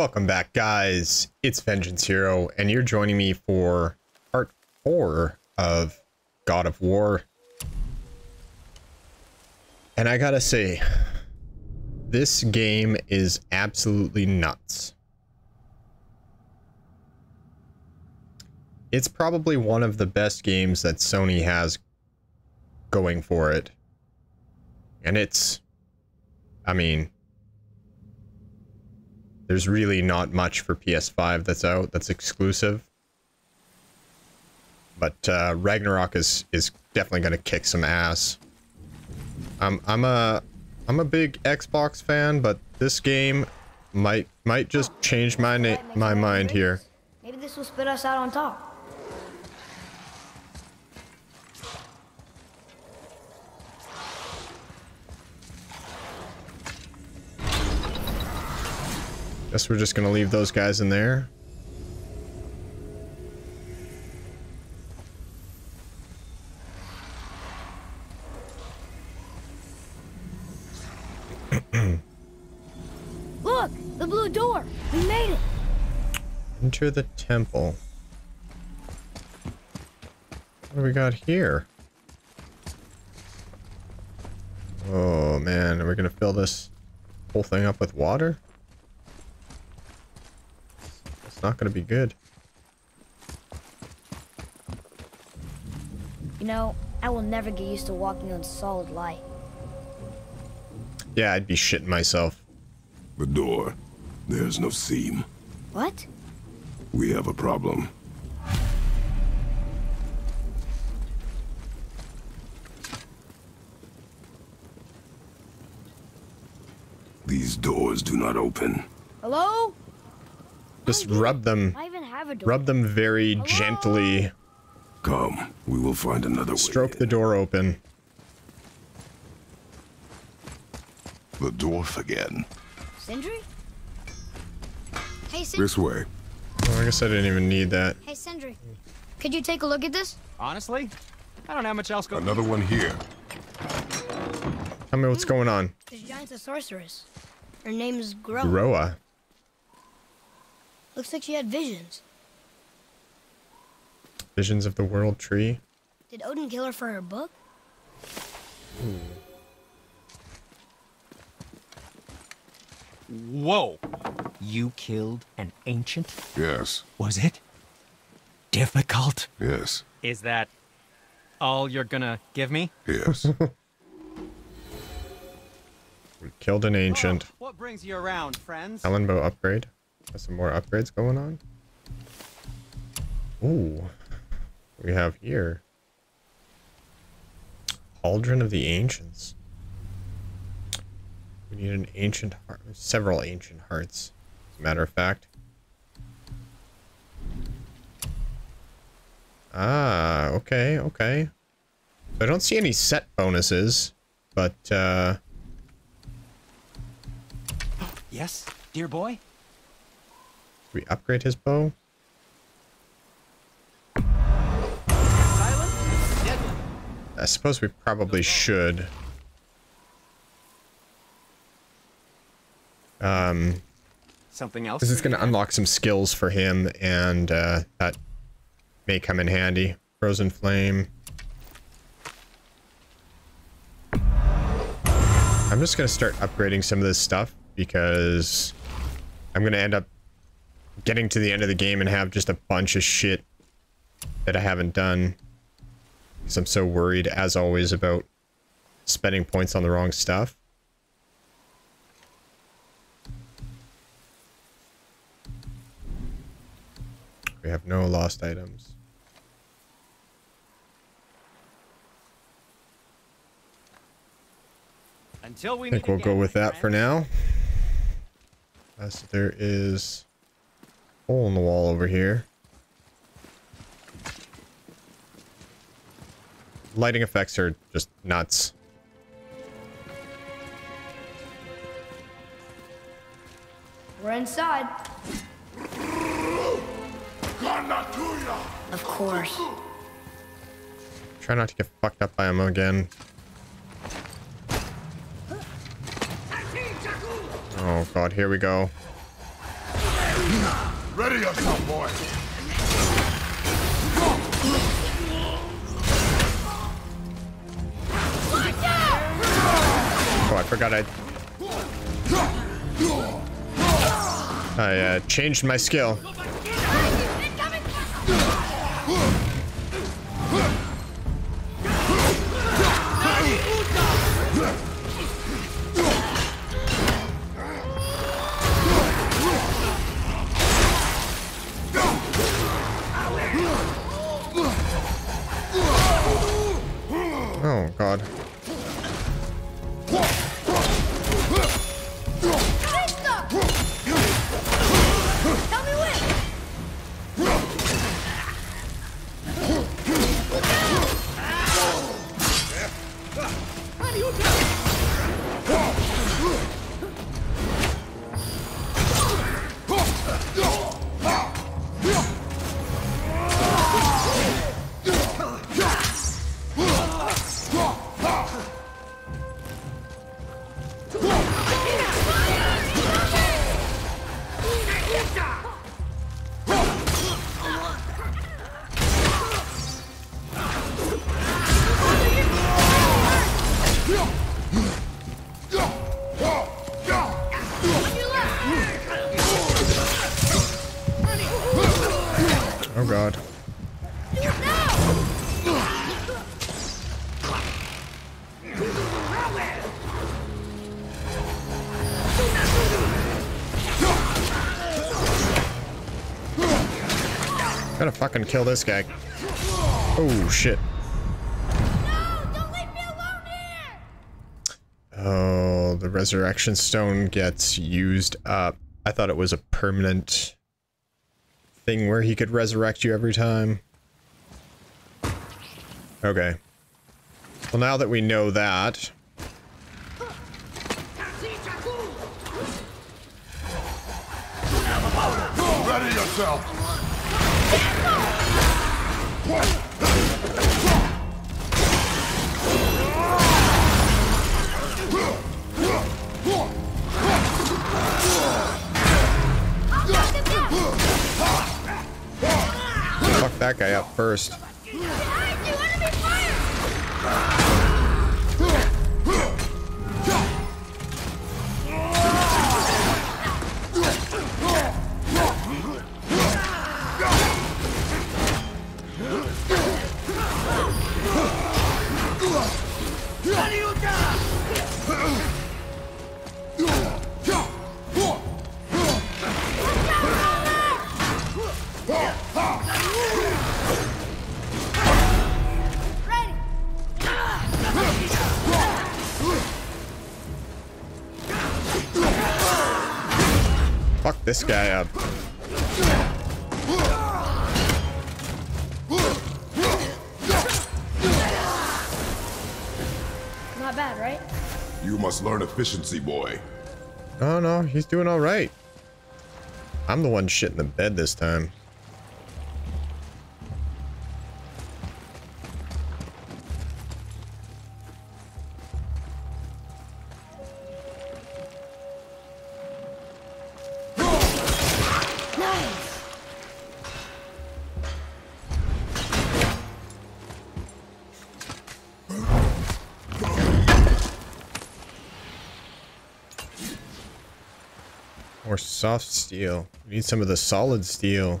Welcome back, guys. It's Vengeance Hero, and you're joining me for part four of God of War. And I gotta say, this game is absolutely nuts. It's probably one of the best games that Sony has going for it. And it's, I mean, there's really not much for PS5 that's out that's exclusive. But uh, Ragnarok is is definitely gonna kick some ass. I'm I'm a I'm a big Xbox fan, but this game might might just change my my mind here. Maybe this will spit us out on top. Guess we're just gonna leave those guys in there. Look! The blue door! We made it! Enter the temple. What do we got here? Oh man, are we gonna fill this whole thing up with water? Not going to be good. You know, I will never get used to walking on solid light. Yeah, I'd be shitting myself. The door. There's no seam. What? We have a problem. These doors do not open. Hello? Just rub them. Rub them very Hello? gently. Come, we will find another Stroke the door open. The dwarf again. Sindri? Hey, Sindri. This way. Oh, I guess I didn't even need that. Hey, Sindri. Could you take a look at this? Honestly, I don't have much else going. Another one here. Tell me what's going on. This giant's a sorceress. Her name is Groa. Groa. Looks like she had visions. Visions of the World Tree? Did Odin kill her for her book? Ooh. Whoa! You killed an ancient? Yes. Was it difficult? Yes. Is that all you're gonna give me? Yes. we killed an ancient. Oh, what brings you around, friends? Helen bow upgrade. Some more upgrades going on. Ooh. We have here. Cauldron of the Ancients. We need an ancient heart. Several ancient hearts, as a matter of fact. Ah, okay, okay. I don't see any set bonuses, but, uh... Yes, dear boy? We upgrade his bow? I suppose we probably should. Um, Something else? Because it's going to unlock some skills for him, and uh, that may come in handy. Frozen Flame. I'm just going to start upgrading some of this stuff, because I'm going to end up getting to the end of the game and have just a bunch of shit that I haven't done. Because I'm so worried, as always, about spending points on the wrong stuff. We have no lost items. Until we I think we'll go with that for now. As there is hole in the wall over here. Lighting effects are just nuts. We're inside. Of course. Try not to get fucked up by him again. Oh god, here we go. Ready yourself, boy. Oh, I forgot I... I uh, changed my skill. Gotta fucking kill this guy. Oh, shit. Oh, the resurrection stone gets used up. I thought it was a permanent thing where he could resurrect you every time. Okay. Well, now that we know that, Ready yourself. Fuck that guy up first. This guy up. Not bad, right? You must learn efficiency, boy. Oh no, he's doing alright. I'm the one shitting the bed this time. Steel. We need some of the solid steel.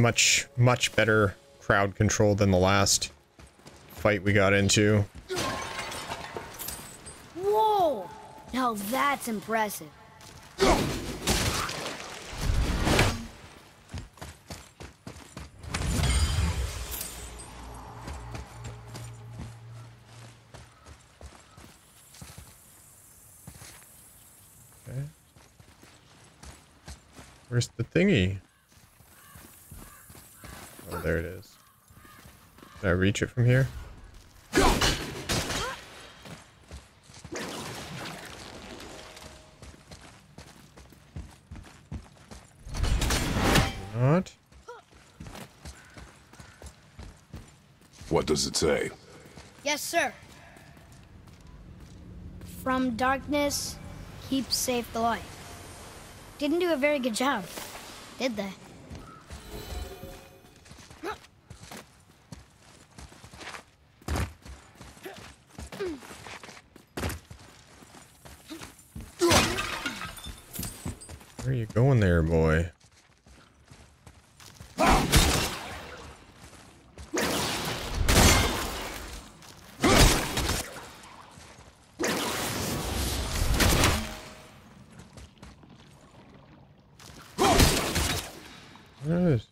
Much, much better crowd control than the last fight we got into. Whoa! Now that's impressive. Okay. Where's the thingy? Oh, there it is. Can I reach it from here? Not. What does it say? Yes, sir. From darkness, keep safe the light. Didn't do a very good job, did they? Where are you going there, boy? There it is.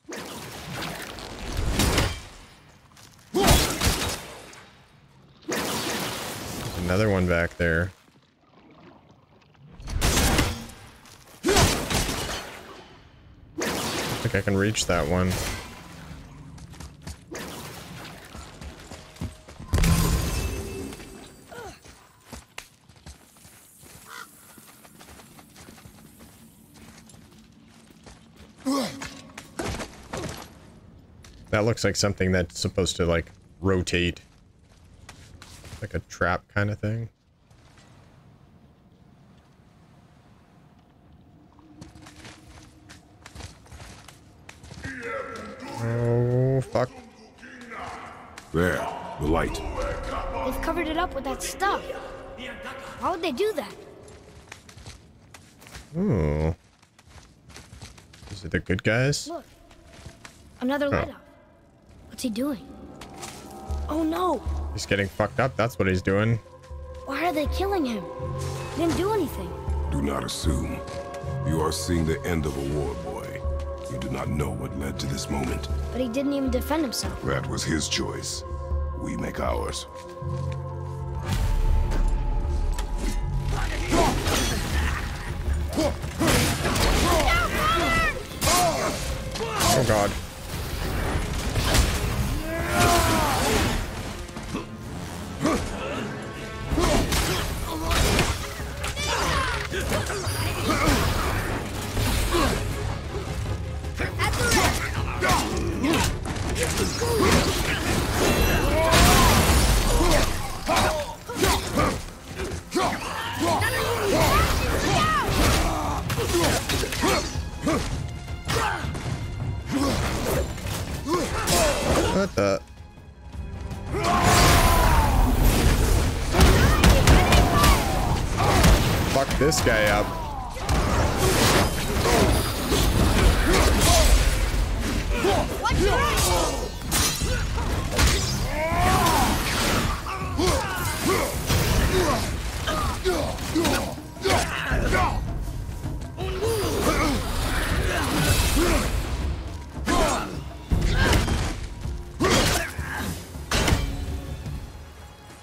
There's another one back there. I think I can reach that one. That looks like something that's supposed to like rotate. Like a trap kind of thing. Oh, fuck. There, the light. They've covered it up with that stuff. Why would they do that? Ooh. Is it the good guys? Look, another light up. What's he doing? Oh no! He's getting fucked up. That's what he's doing. Why are they killing him? He didn't do anything. Do not assume. You are seeing the end of a war, boy. You do not know what led to this moment. But he didn't even defend himself. That was his choice. We make ours. Oh god. Guy up.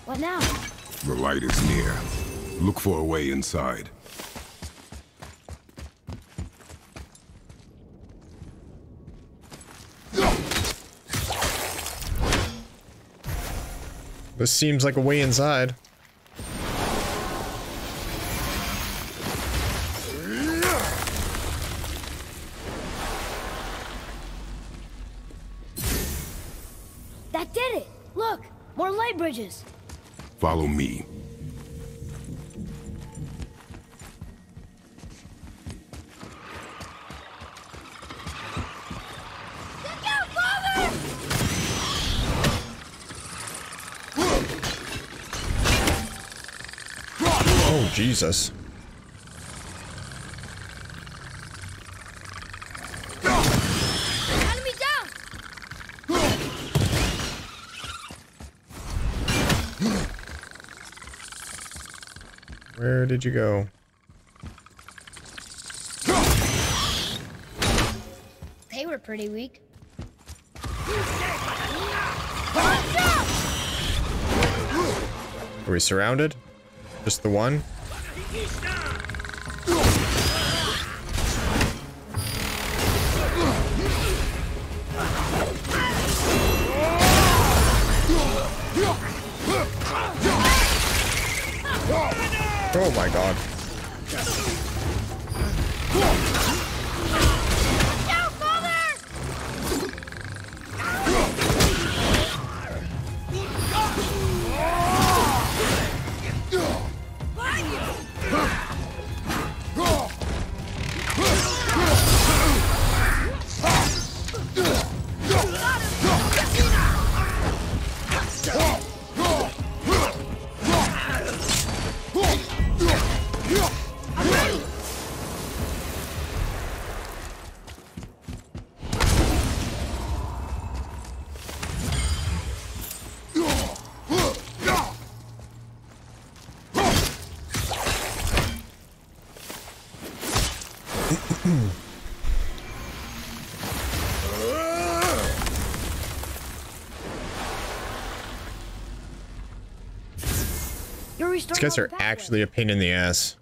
What now? The light is near. Look for a way inside. This seems like a way inside. That did it! Look! More light bridges! Follow me. Oh, Jesus. Where did you go? They were pretty weak. Are we surrounded? Just the one? Oh my god. These guys are actually a pain in the ass.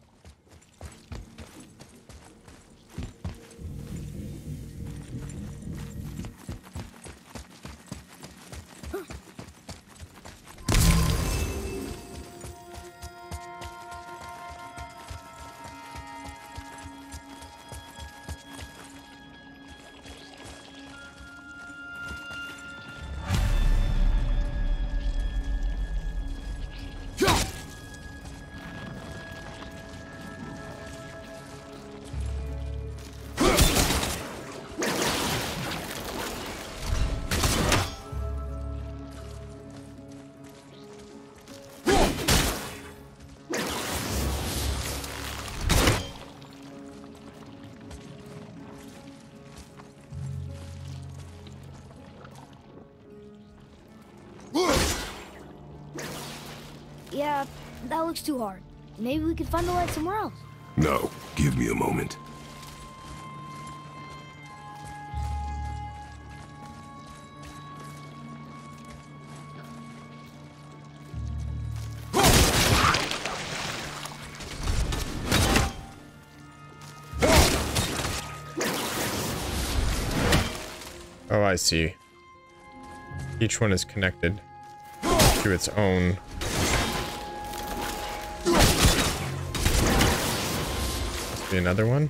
That looks too hard. Maybe we could find the light somewhere else. No, give me a moment. Oh, I see. Each one is connected to its own. Be another one.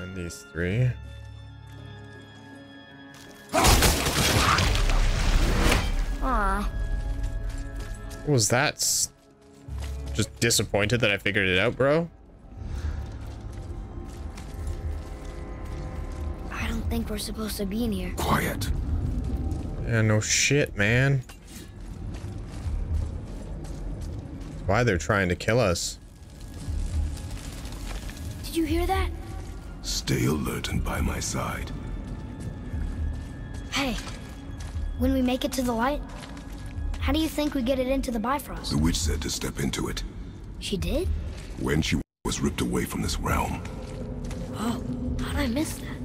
And these three. Aw, What was that? Just disappointed that I figured it out, bro? We're supposed to be in here. Quiet. Yeah, no shit, man. Why they're trying to kill us. Did you hear that? Stay alert and by my side. Hey, when we make it to the light, how do you think we get it into the Bifrost? The witch said to step into it She did? when she was ripped away from this realm. Oh, how'd I miss that?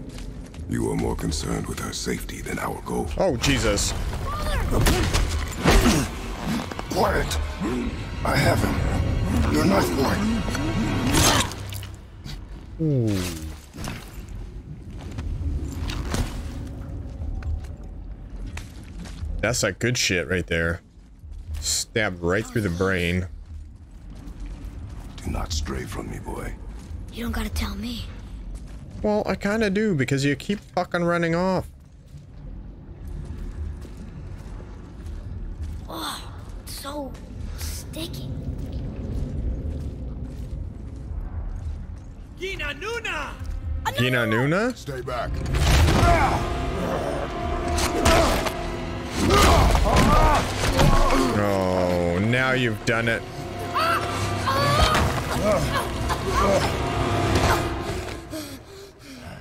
You are more concerned with her safety than our goal. Oh, Jesus. Quiet! I have him. Your knife boy. That's that good shit right there. Stabbed right through the brain. Do not stray from me, boy. You don't gotta tell me. Well, I kind of do because you keep fucking running off. Oh, it's so sticky. Gina Nuna! Gina Nuna? Stay back. Oh, now you've done it. Ah! Ah! Ah!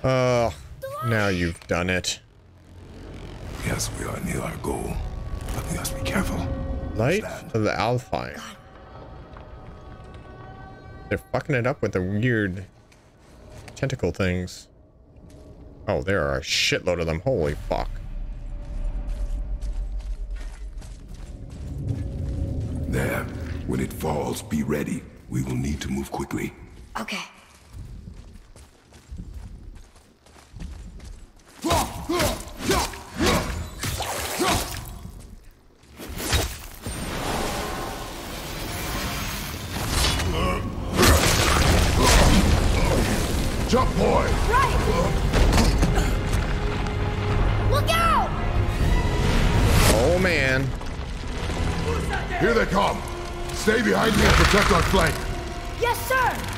Oh, now you've done it. Yes, we are near our goal, but we must be careful. Light Stand. of the Alfheim. They're fucking it up with the weird tentacle things. Oh, there are a shitload of them. Holy fuck. There. When it falls, be ready. We will need to move quickly. Okay. Jump, boy! Right! Look out! Oh man. Here they come! Stay behind me and protect our flank! Yes, sir!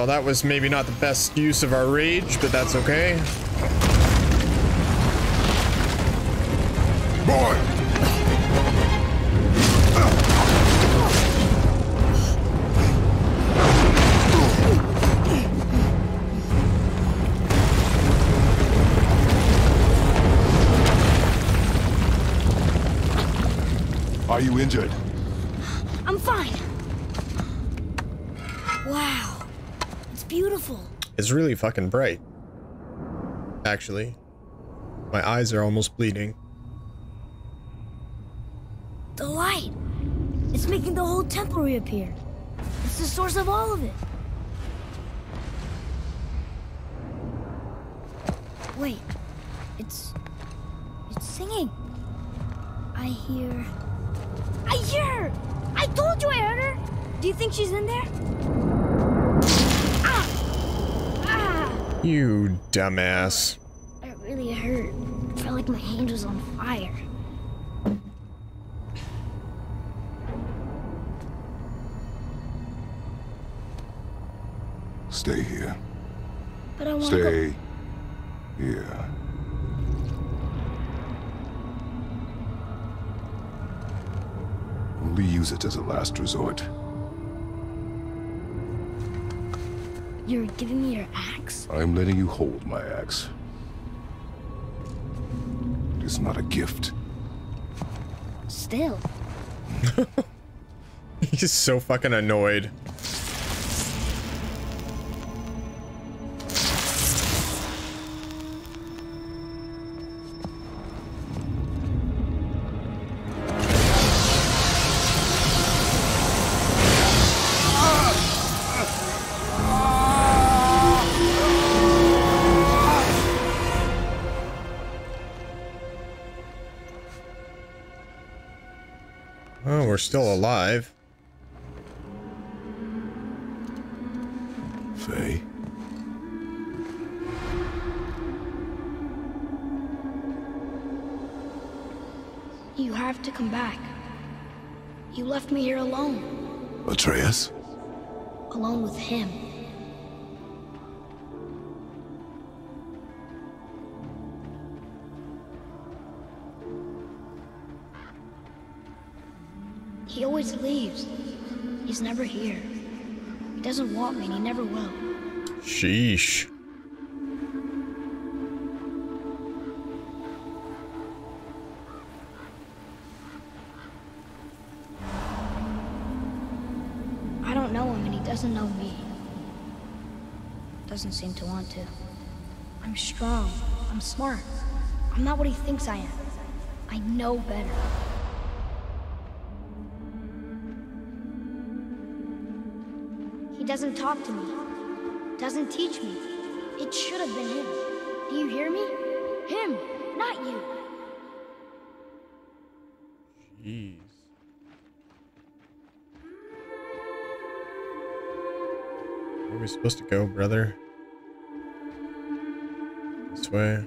Well that was maybe not the best use of our rage, but that's okay. Boy! Are you injured? I'm fine. Wow. It's beautiful. It's really fucking bright. Actually. My eyes are almost bleeding. The light. It's making the whole temple reappear. It's the source of all of it. Wait. It's. It's singing. I hear. I hear her! I told you I heard her! Do you think she's in there? You dumbass. It really hurt. I felt like my hand was on fire. Stay here. But I want to go. Stay here. Only use it as a last resort. You're giving me your axe? I'm letting you hold my axe. It is not a gift. Still. He's so fucking annoyed. Alive. Faye? You have to come back. You left me here alone. Atreus? Alone with him. Never here. He doesn't want me and he never will. Sheesh. I don't know him and he doesn't know me. Doesn't seem to want to. I'm strong. I'm smart. I'm not what he thinks I am. I know better. Doesn't talk to me. Doesn't teach me. It should have been him. Do you hear me? Him, not you. Jeez. Where are we supposed to go, brother? This way.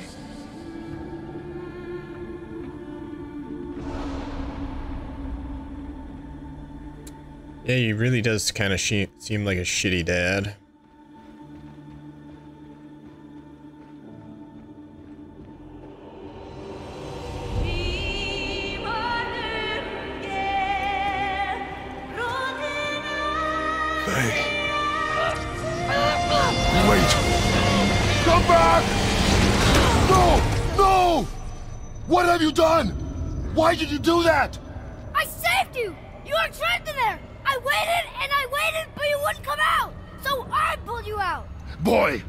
Yeah, he really does kind of seem like a shitty dad. Hey. Wait. Come back! No! No! What have you done? Why did you do that? I saved you! You were trapped in there! I waited and I waited, but you wouldn't come out! So I pulled you out! Boy,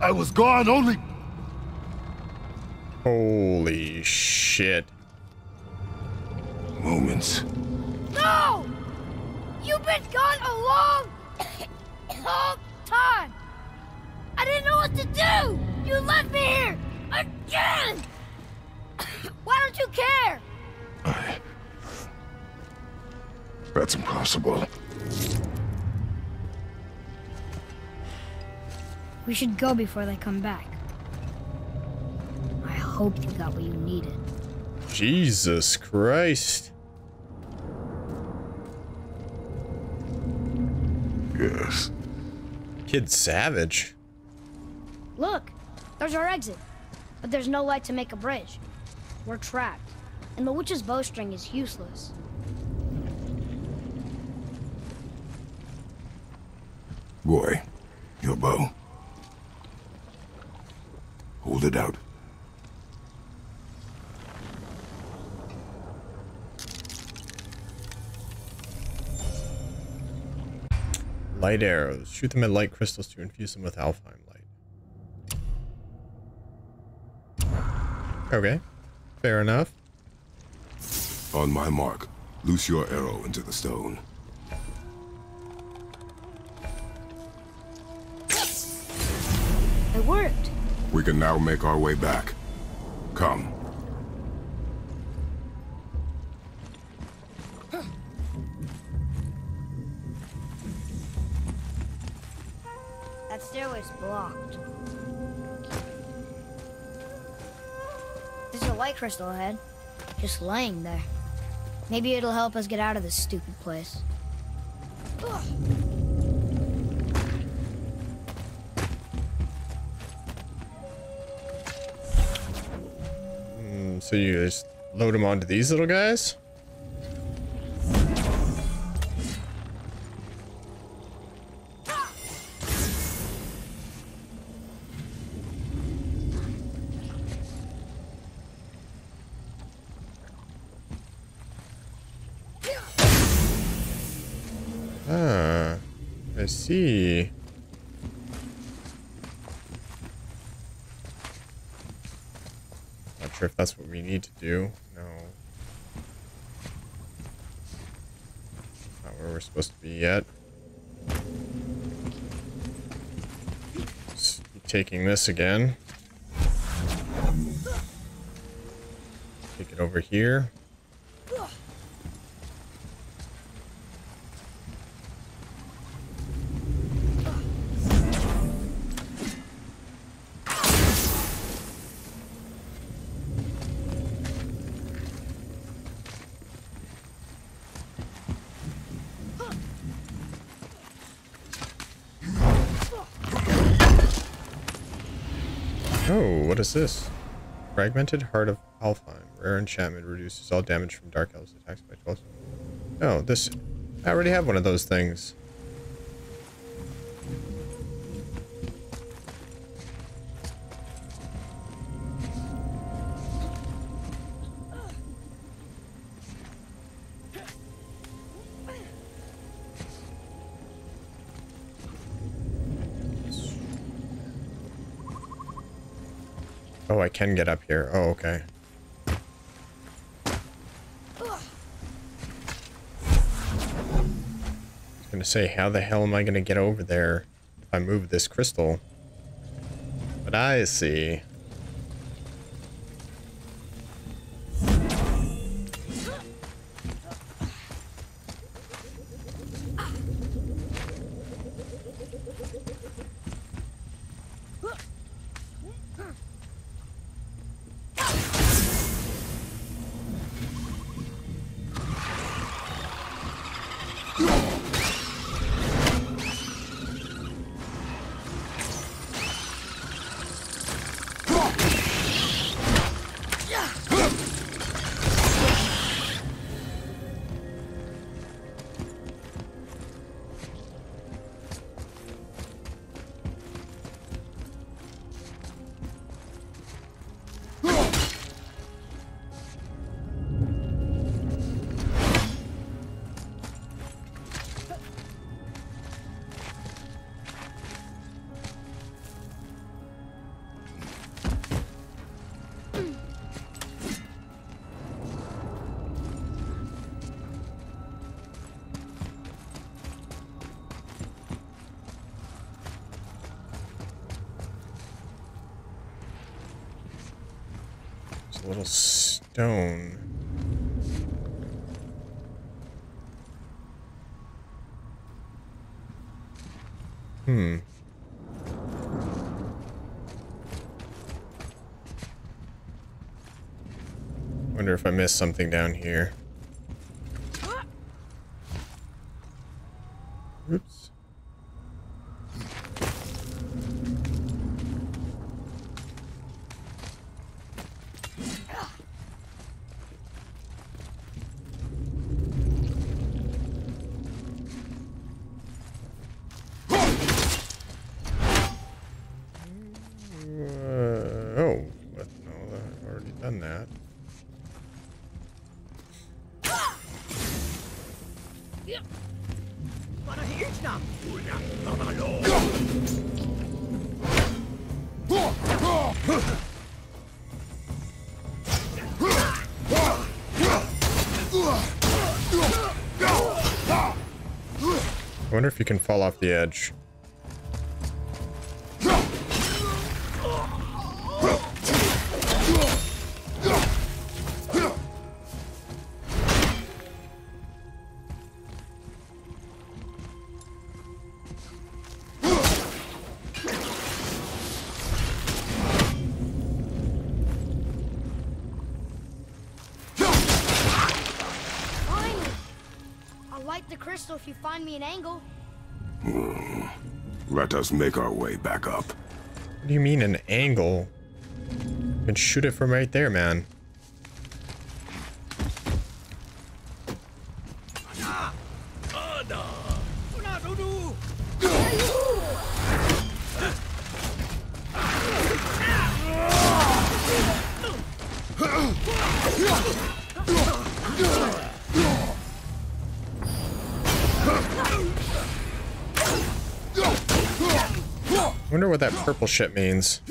I was gone only... Holy shit. Moments. No! You've been gone a long, long time! I didn't know what to do! You left me here! Again! Why don't you care? I... That's impossible. We should go before they come back. I hope you got what you needed. Jesus Christ. Yes. Kid savage. Look, there's our exit. But there's no light to make a bridge. We're trapped. And the witch's bowstring is useless. Boy, your bow. Hold it out. Light arrows. Shoot them at light crystals to infuse them with Alfheim light. Okay. Fair enough. On my mark, loose your arrow into the stone. We can now make our way back. Come. That stairway's blocked. There's a light crystal ahead. Just laying there. Maybe it'll help us get out of this stupid place. Ugh. So you just load them onto these little guys? taking this again. Take it over here. Is this? Fragmented Heart of Alfheim. Rare enchantment reduces all damage from Dark Elves attacks by 12. Oh, this... I already have one of those things. Can get up here. Oh, okay. I was gonna say, how the hell am I gonna get over there if I move this crystal? But I see. Little stone. Hmm. Wonder if I missed something down here. Wonder if you can fall off the edge. Find me angle. Hmm. Let us make our way back up. What do you mean an angle? You can shoot it from right there, man. Purple shit means.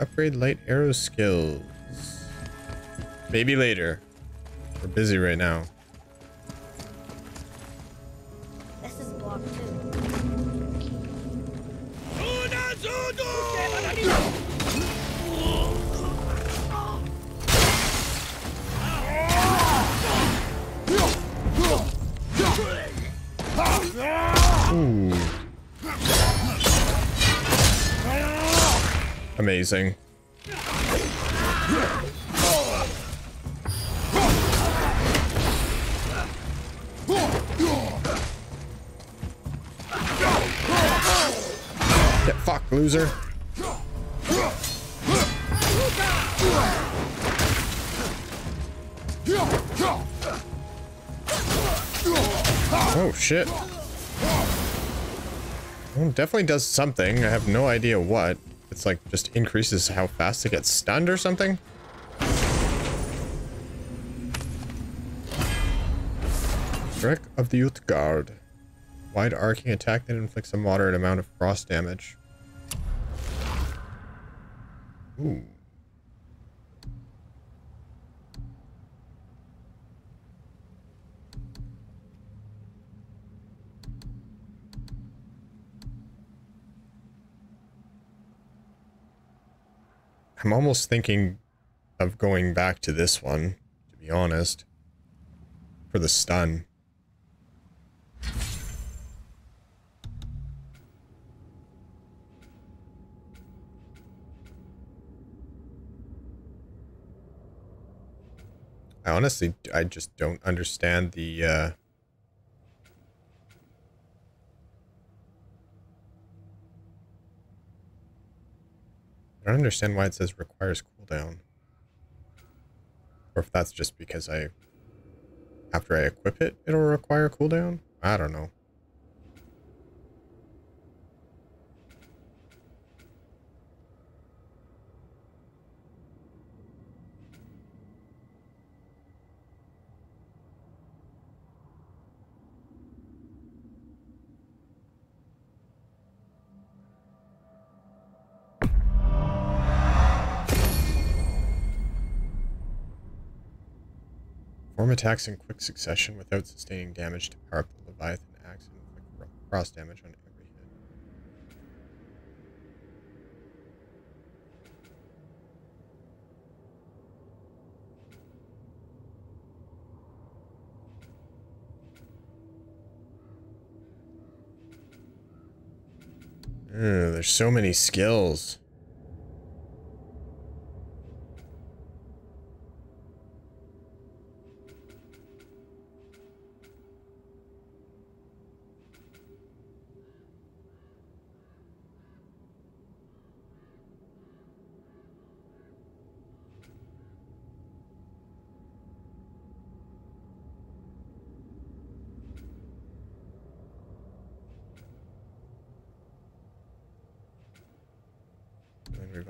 Upgrade light arrow skills. Maybe later. We're busy right now. This is blocked too. Amazing. Get fucked, loser. Oh shit. Well, definitely does something. I have no idea what. It's like just increases how fast it gets stunned or something. Trick of the Youth Guard. Wide arcing attack that inflicts a moderate amount of frost damage. Ooh. I'm almost thinking of going back to this one, to be honest. For the stun. I honestly, I just don't understand the, uh... I don't understand why it says requires cooldown. Or if that's just because I... After I equip it, it'll require cooldown? I don't know. Perform attacks in quick succession without sustaining damage to power up the Leviathan axe and inflict frost damage on every hit. Ugh, there's so many skills.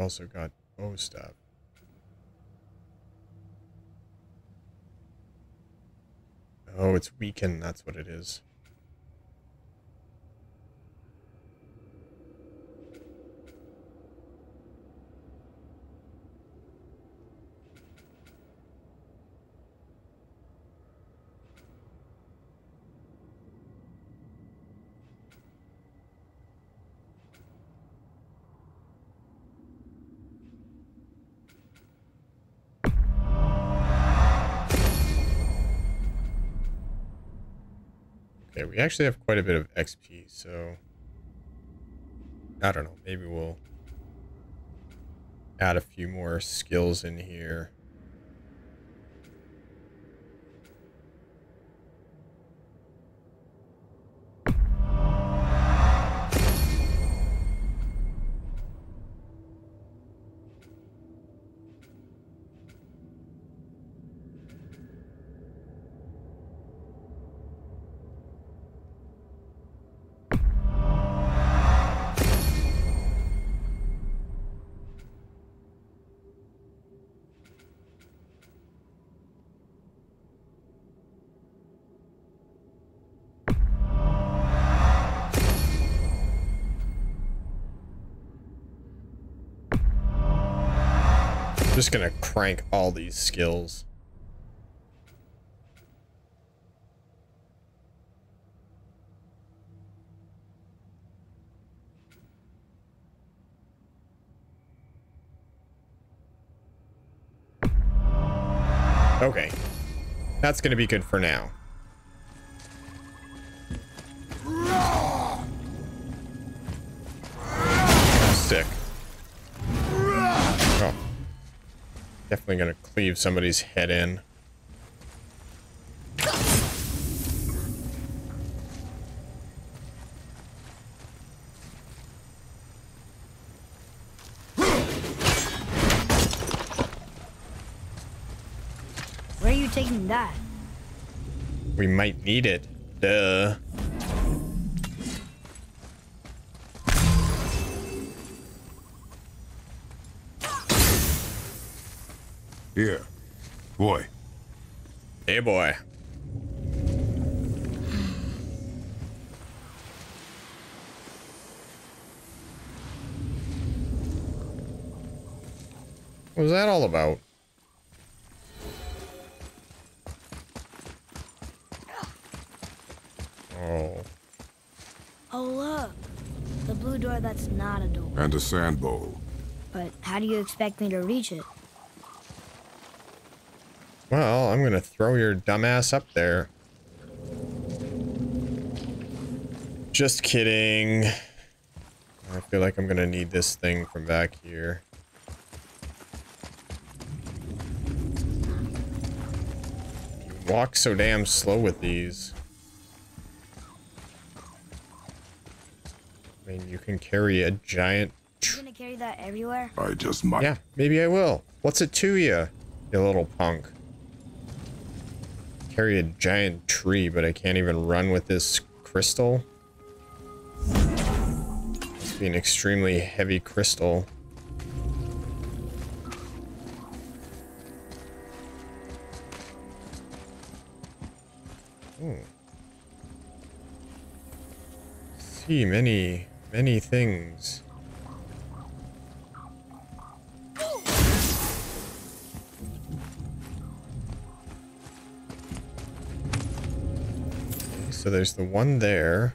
Also got bow stuff. Oh, it's weakened. that's what it is. Actually have quite a bit of XP, so... I don't know, maybe we'll add a few more skills in here. I'm just gonna crank all these skills. Okay. That's gonna be good for now. Sick. Definitely gonna cleave somebody's head in. Where are you taking that? We might need it. Duh. Here. Boy. Hey, boy. What was that all about? Oh, Oh, look. The blue door that's not a door. And a sand bowl. But how do you expect me to reach it? Well, I'm gonna throw your dumbass up there. Just kidding. I feel like I'm gonna need this thing from back here. You walk so damn slow with these. I mean, you can carry a giant You gonna carry that everywhere? I just might. yeah, maybe I will. What's it to you, you little punk? Carry a giant tree, but I can't even run with this crystal. Must be an extremely heavy crystal. Hmm. See many, many things. So there's the one there.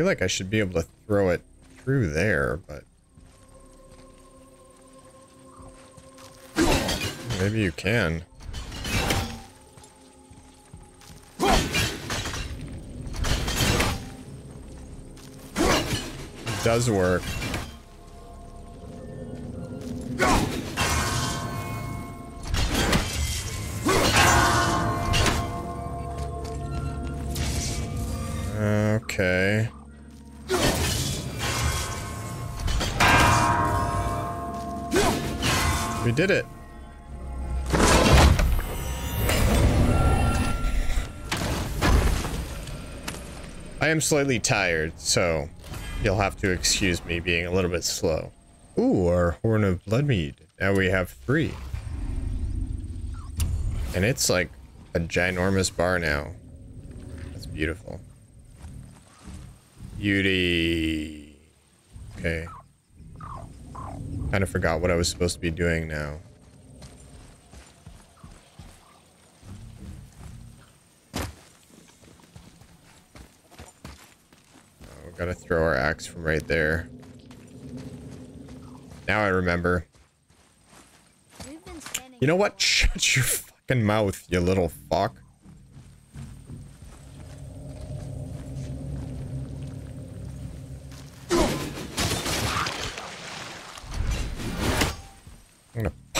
Feel like I should be able to throw it through there, but... Maybe you can. It does work. Did it. I am slightly tired, so you'll have to excuse me being a little bit slow. Ooh, our Horn of Bloodmead Now we have three. And it's like a ginormous bar now. That's beautiful. Beauty. Okay. Kind of forgot what I was supposed to be doing now. Oh, gotta throw our axe from right there. Now I remember. We've been standing You know what? Shut your fucking mouth, you little fuck.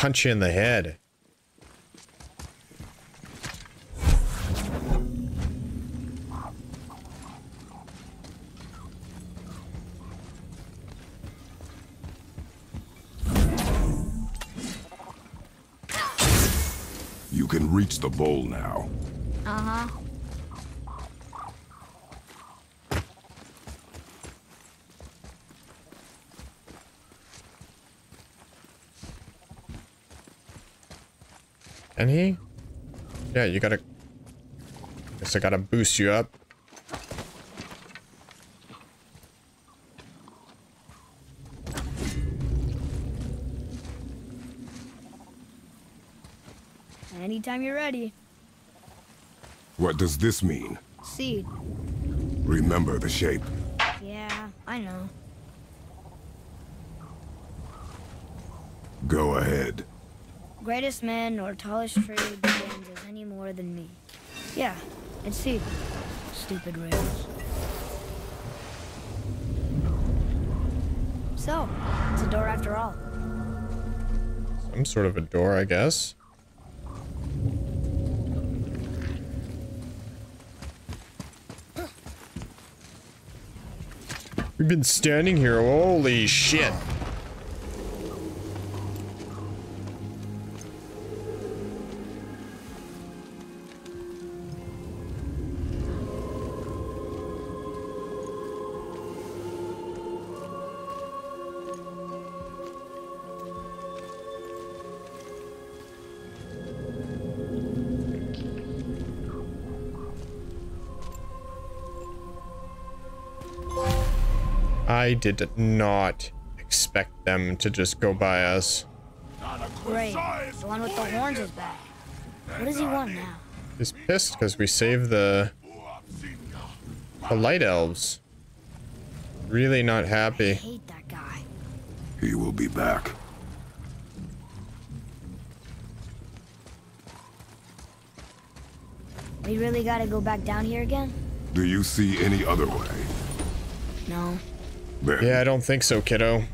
Punch you in the head. You can reach the bowl now. Uh-huh. Can he? Yeah, you gotta... Guess I gotta boost you up. Anytime you're ready. What does this mean? Seed. Remember the shape. Yeah, I know. Go ahead. Greatest man nor tallest tree begins as any more than me. Yeah, it's Seed. Stupid rails. So, it's a door after all. Some sort of a door, I guess. We've been standing here. Holy shit. I did not expect them to just go by us. Great. The one with the horns is back. What does he want now? He's pissed because we saved the the light elves. Really not I happy. hate that guy. He will be back. We really gotta go back down here again? Do you see any other way? No. Yeah, I don't think so, kiddo.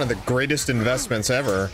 One of the greatest investments ever.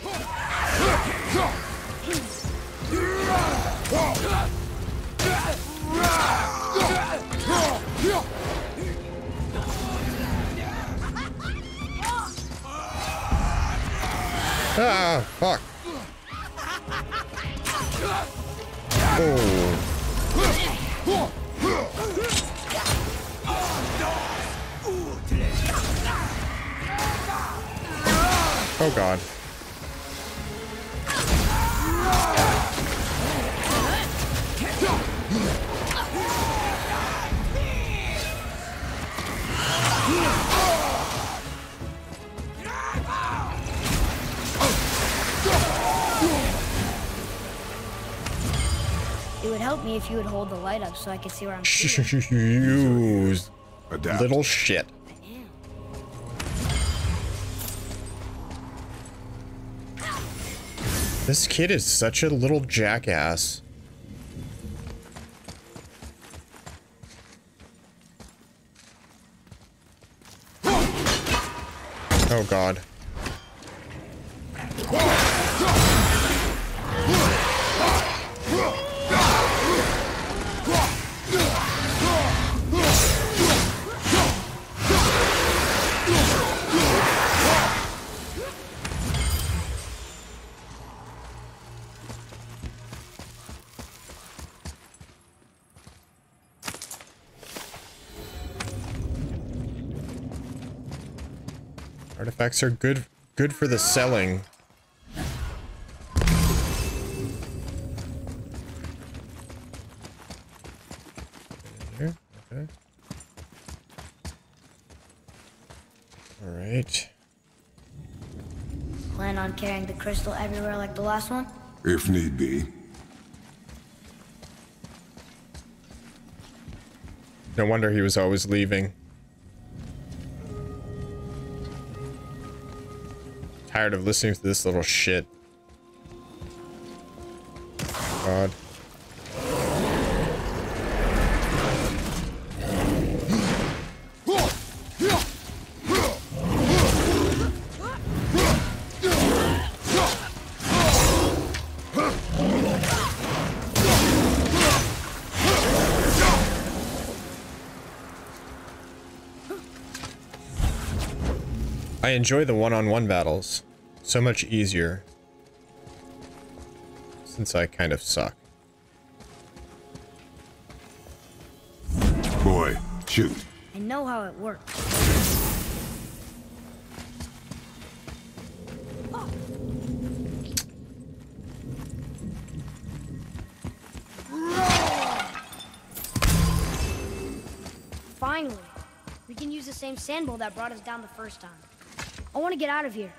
So I could see where I'm shooting. you Adapt. little shit. This kid is such a little jackass. Oh god. Artifacts are good good for the selling. Here, okay. All right. Plan on carrying the crystal everywhere like the last one? If need be. No wonder he was always leaving. Tired of listening to this little shit. God. I enjoy the one-on-one battles. So much easier. Since I kind of suck. Boy, shoot. I know how it works. Finally, we can use the same sand bowl that brought us down the first time. I want to get out of here.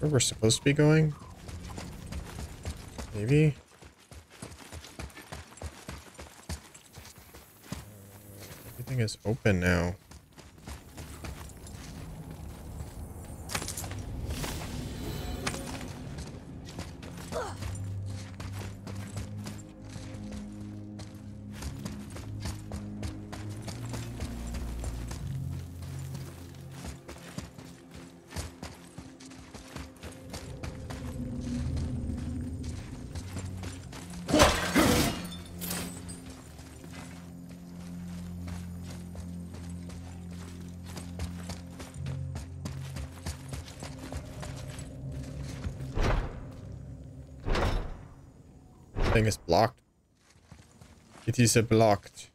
Where we're supposed to be going? Maybe? Uh, Everything is open now. Is blocked.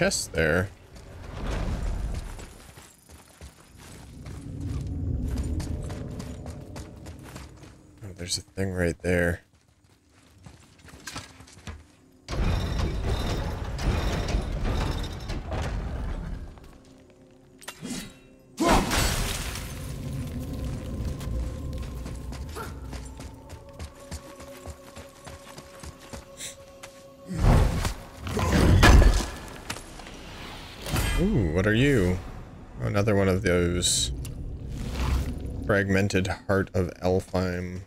Chest there. Oh, there's a thing right there. Ooh, what are you? Another one of those fragmented heart of Alfheim.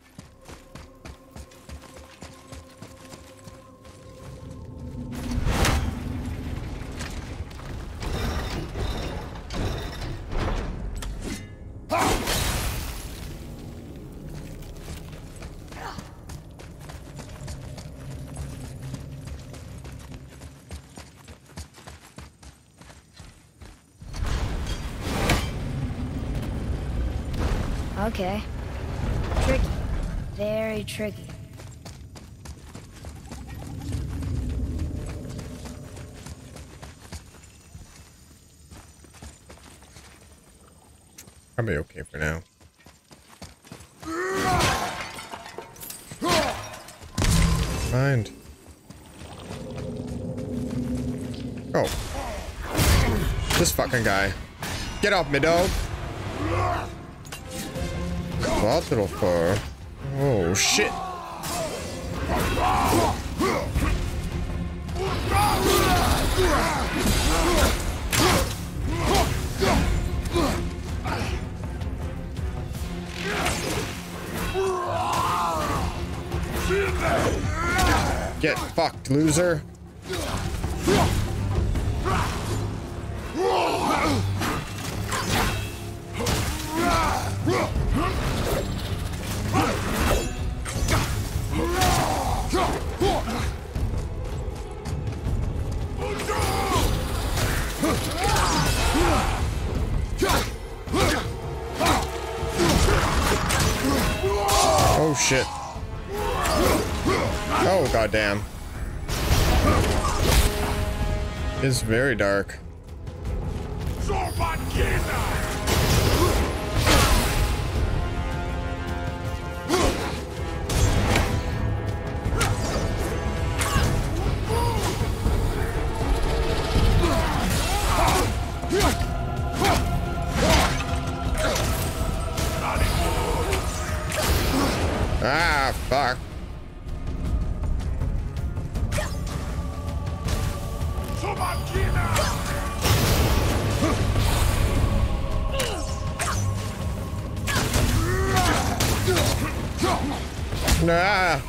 Tricky. Probably okay for now. Mind. Oh. This fucking guy. Get off me, dog. Little fur. Oh, shit. Get fucked, loser. Oh shit. Oh goddamn. It's very dark. Ah, fuck. Ah.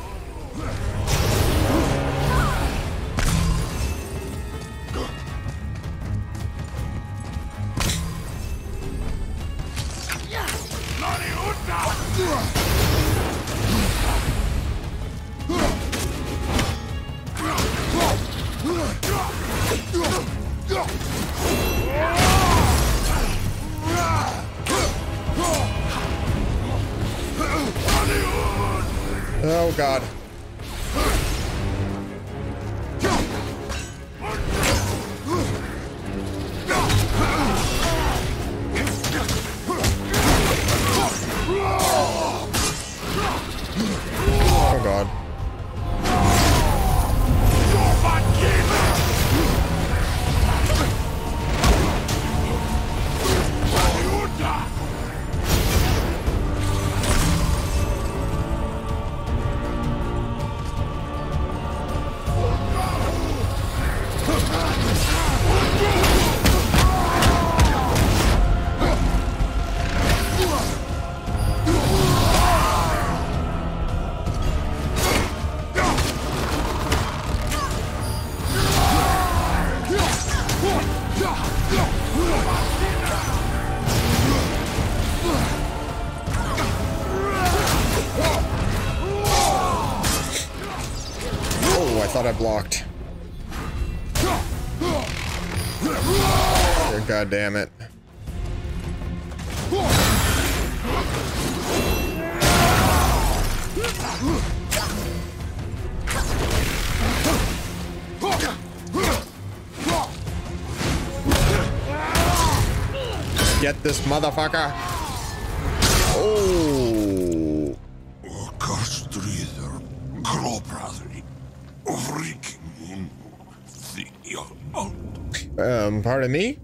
I blocked. God damn it. Get this motherfucker. Oh. Um, pardon me?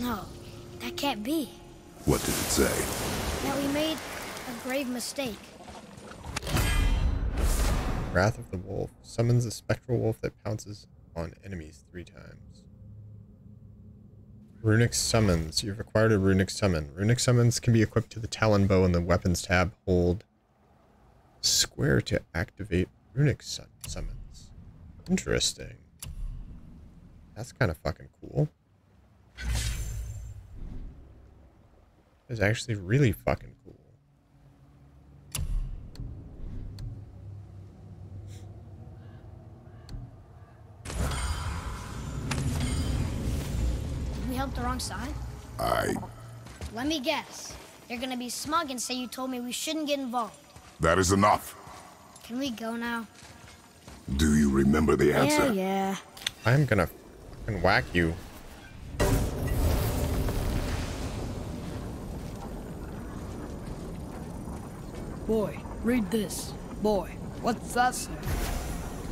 No, that can't be. What did it say? That we made a grave mistake. Wrath of the Wolf summons a spectral wolf that pounces on enemies three times. Runic summons. You've acquired a runic summon. Runic summons can be equipped to the Talon bow in the weapons tab. Hold square to activate runic summons. Interesting. That's kind of fucking cool. It's actually really fucking cool. Did we help the wrong side? I, Let me guess. you're gonna be smug and say you told me we shouldn't get involved. That is enough. Can we go now? Do you remember the answer? Yeah, yeah. I'm gonna fucking whack you. Boy, read this. Boy, what's that say?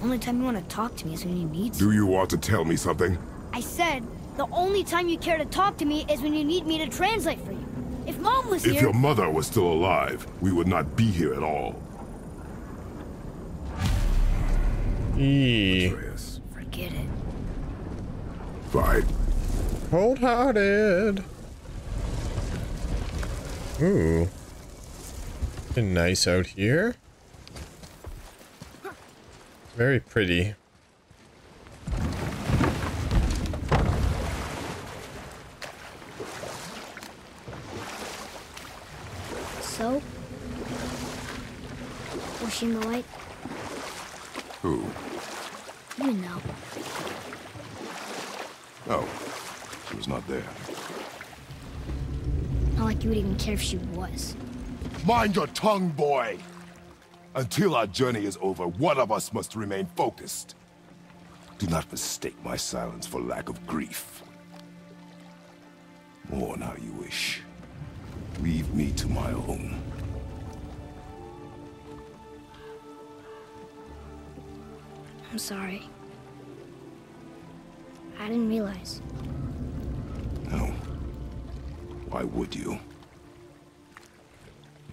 Only time you want to talk to me is when you need Do you want to tell me something? I said, the only time you care to talk to me is when you need me to translate for you. If Mom was If here... If your mother was still alive, we would not be here at all. Eee. Fine. Cold-hearted. Ooh. Nice out here. Very pretty. So? Was she in the light? Who? You know. Oh. She was not there. Not like you would even care if she was. Mind your tongue, boy! Until our journey is over, one of us must remain focused. Do not mistake my silence for lack of grief. Mourn how you wish. Leave me to my own. I'm sorry. I didn't realize. No. Why would you?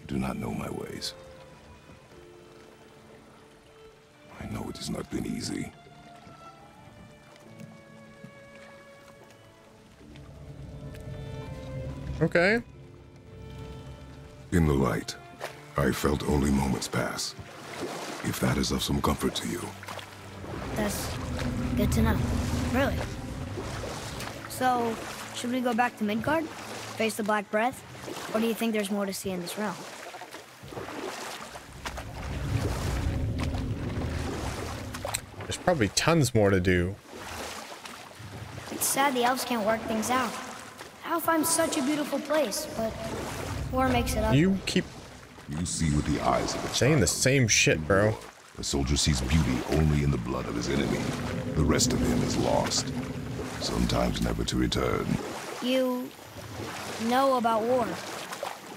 You do not know my ways. I know it has not been easy. Okay. In the light, I felt only moments pass. If that is of some comfort to you. That's good to know. Really. So, should we go back to Midgard? Face the Black Breath? Or do you think there's more to see in this realm? There's probably tons more to do. It's sad the elves can't work things out. Alfheim's such a beautiful place, but war makes it up. You keep You see with the eyes of a saying the same shit, bro. A soldier sees beauty only in the blood of his enemy. The rest of him is lost. Sometimes never to return. You know about war,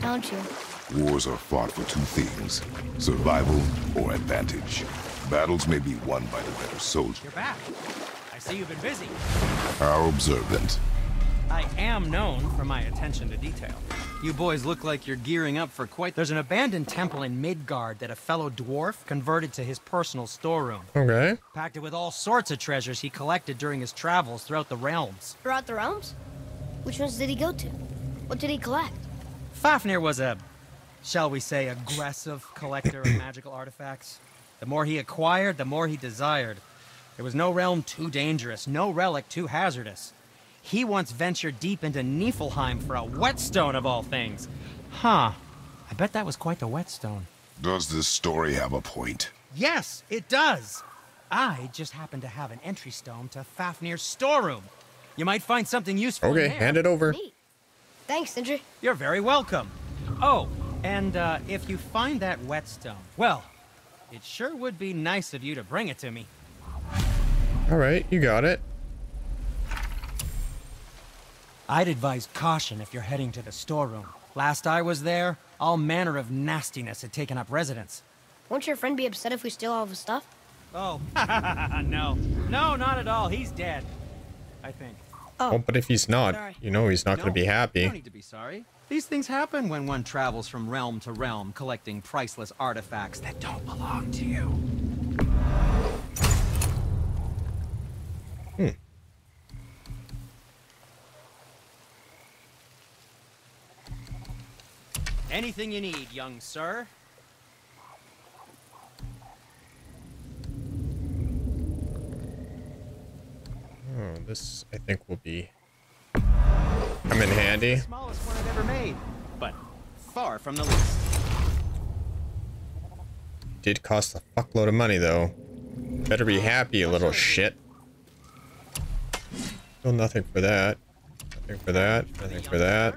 don't you? Wars are fought for two things. Survival or advantage. Battles may be won by the better soldier. You're back. I see you've been busy. How observant. I am known for my attention to detail. You boys look like you're gearing up for quite. There's an abandoned temple in Midgard that a fellow dwarf converted to his personal storeroom. Okay. Packed it with all sorts of treasures he collected during his travels throughout the realms. Throughout the realms? Which ones did he go to? What did he collect? Fafnir was a, shall we say, aggressive collector of magical artifacts. The more he acquired, the more he desired. There was no realm too dangerous, no relic too hazardous. He once ventured deep into Niflheim for a whetstone of all things. Huh. I bet that was quite the whetstone. Does this story have a point? Yes, it does. I just happen to have an entry stone to Fafnir's storeroom. You might find something useful. in Okay, there. hand it over. Neat. Thanks, Sindri. You're very welcome. Oh, and uh, if you find that whetstone, well, it sure would be nice of you to bring it to me. All right, you got it. I'd advise caution if you're heading to the storeroom. Last I was there, all manner of nastiness had taken up residence. Won't your friend be upset if we steal all of his stuff? Oh, no. No, not at all. He's dead. I think. Oh, oh but if he's not, Sorry. you know he's not going to be No happy. need to be sorry. These things happen when one travels from realm to realm, collecting priceless artifacts that don't belong to you. Hmm. Anything you need, young sir. Oh, this I think will be come in handy. Smallest one I've ever made, but far from the least. Did cost a fuckload of money though. Better be happy, you little shit. Still nothing for that. Nothing for that. Nothing for that.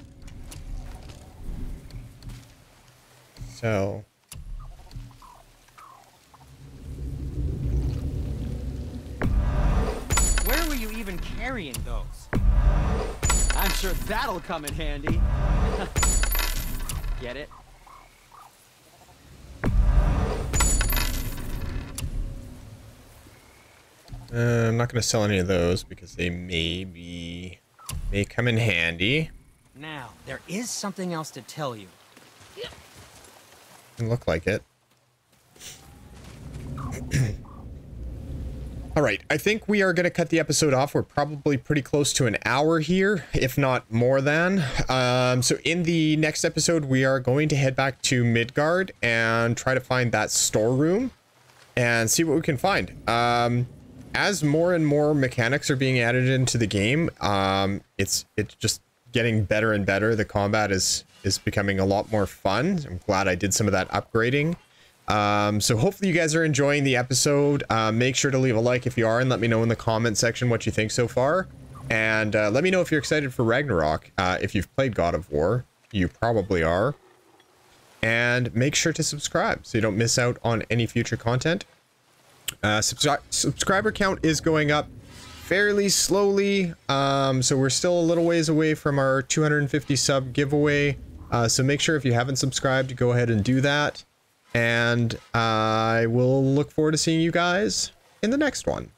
So. Where were you even carrying those? I'm sure that'll come in handy. Get it? Uh, I'm not going to sell any of those because they may be may come in handy. Now, there is something else to tell you. Doesn't look like it. All right, I think we are going to cut the episode off. We're probably pretty close to an hour here, if not more than. Um, so in the next episode, we are going to head back to Midgard and try to find that storeroom and see what we can find. Um, as more and more mechanics are being added into the game, um, it's it's just getting better and better. The combat is is becoming a lot more fun. I'm glad I did some of that upgrading. Um, so hopefully you guys are enjoying the episode. Uh, make sure to leave a like if you are, and let me know in the comment section what you think so far. And uh, let me know if you're excited for Ragnarok. Uh, if you've played God of War, you probably are. And make sure to subscribe so you don't miss out on any future content. Uh, subscri subscriber count is going up fairly slowly. Um, so we're still a little ways away from our 250 sub giveaway. Uh, so make sure if you haven't subscribed, go ahead and do that. And I will look forward to seeing you guys in the next one.